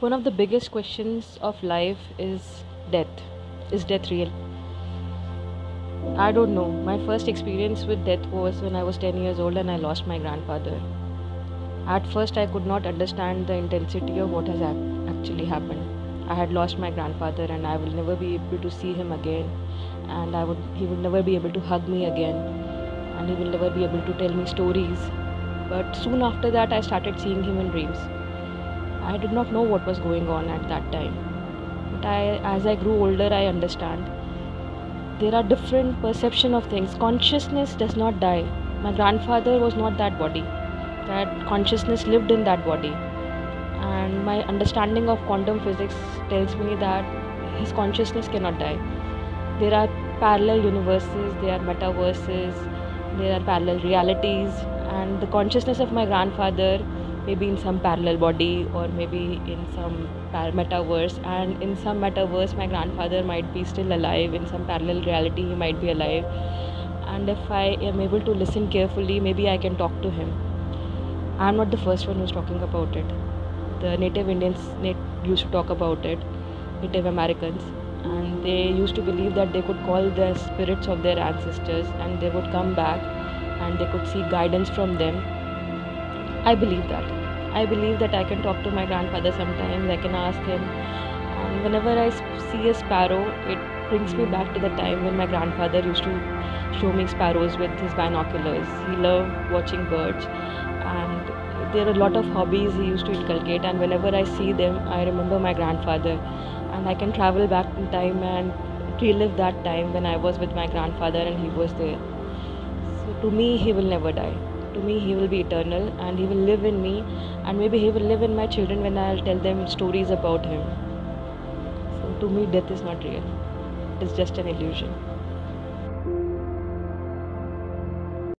One of the biggest questions of life is death. Is death real? I don't know. My first experience with death was when I was 10 years old and I lost my grandfather. At first, I could not understand the intensity of what has ac- actually happened. I had lost my grandfather and I will never be able to see him again and I would he would never be able to hug me again and he will never be able to tell me stories. But soon after that I started seeing him in dreams. I did not know what was going on at that time. But I as I grew older I understand. There are different perception of things. Consciousness does not die. My grandfather was not that body. That consciousness lived in that body and my understanding of quantum physics tells me that his consciousness cannot die there are parallel universes there are metaverses there are parallel realities and the consciousness of my grandfather maybe in some parallel body or maybe in some par- metaverse. And in some metaverse my grandfather might be still alive. In some parallel reality he might be alive. And if i am able to listen carefully maybe i can talk to him. I'm not the first one who's talking about it. The native Indians used to talk about it, Native Americans, and they used to believe that they could call the spirits of their ancestors and they would come back and they could seek guidance from them. I believe that. I believe that I can talk to my grandfather sometimes, I can ask him, and whenever I see a sparrow, it brings me back to the time when my grandfather used to show me sparrows with his binoculars. He loved watching birds. And there are a lot of hobbies he used to inculcate. And whenever i see them i remember my grandfather. And i can travel back in time and relive that time when i was with my grandfather and he was there. So to me he will never die to me he will be eternal and he will live in me and maybe he will live in my children when i'll tell them stories about him. So to me death is not real. It is just an illusion